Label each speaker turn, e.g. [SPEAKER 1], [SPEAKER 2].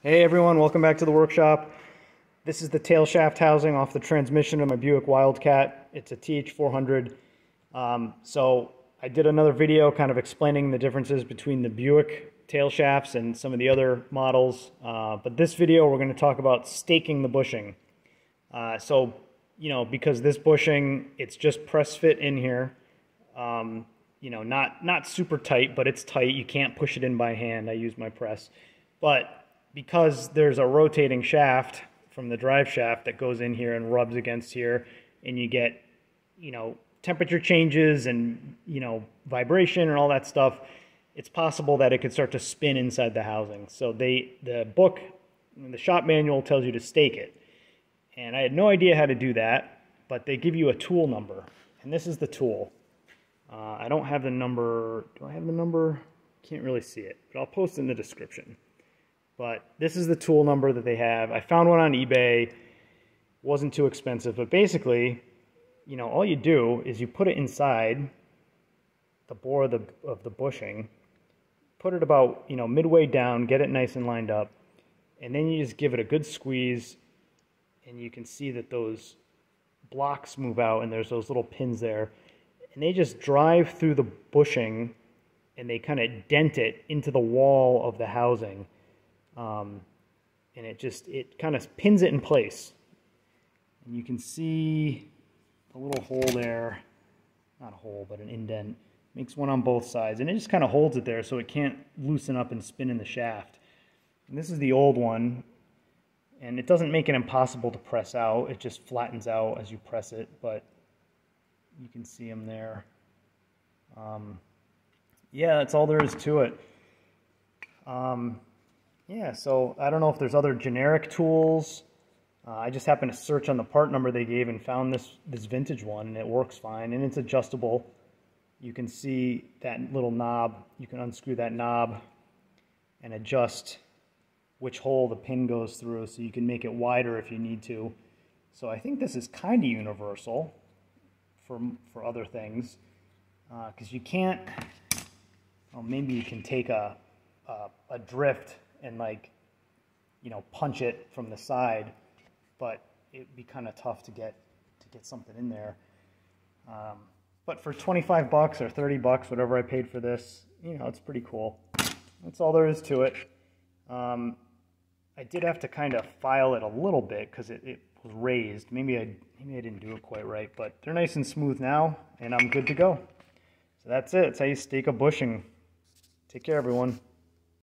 [SPEAKER 1] Hey everyone, welcome back to the workshop. This is the tail shaft housing off the transmission of my Buick Wildcat. It's a TH400. Um, so I did another video kind of explaining the differences between the Buick tail shafts and some of the other models. Uh, but this video we're going to talk about staking the bushing. Uh, so, you know, because this bushing, it's just press fit in here. Um, you know, not, not super tight, but it's tight. You can't push it in by hand. I use my press. But because there's a rotating shaft from the drive shaft that goes in here and rubs against here, and you get, you know, temperature changes and, you know, vibration and all that stuff, it's possible that it could start to spin inside the housing. So they, the book, the shop manual tells you to stake it. And I had no idea how to do that, but they give you a tool number. And this is the tool. Uh, I don't have the number. Do I have the number? Can't really see it, but I'll post it in the description. But this is the tool number that they have. I found one on eBay. Wasn't too expensive, but basically, you know, all you do is you put it inside the bore of the, of the bushing, put it about, you know, midway down, get it nice and lined up, and then you just give it a good squeeze, and you can see that those blocks move out, and there's those little pins there, and they just drive through the bushing, and they kind of dent it into the wall of the housing um, and it just, it kind of pins it in place. And you can see the little hole there, not a hole, but an indent, makes one on both sides. And it just kind of holds it there so it can't loosen up and spin in the shaft. And this is the old one, and it doesn't make it impossible to press out. It just flattens out as you press it, but you can see them there. Um, yeah, that's all there is to it. Um, yeah, so I don't know if there's other generic tools. Uh, I just happened to search on the part number they gave and found this, this vintage one, and it works fine, and it's adjustable. You can see that little knob. You can unscrew that knob and adjust which hole the pin goes through, so you can make it wider if you need to. So I think this is kind of universal for, for other things, because uh, you can't, well, maybe you can take a, a, a drift and like, you know, punch it from the side, but it'd be kind of tough to get to get something in there. Um, but for 25 bucks or 30 bucks, whatever I paid for this, you know, it's pretty cool. That's all there is to it. Um, I did have to kind of file it a little bit because it, it, was raised. Maybe I, maybe I didn't do it quite right, but they're nice and smooth now, and I'm good to go. So that's it. That's how you stake a bushing. Take care, everyone.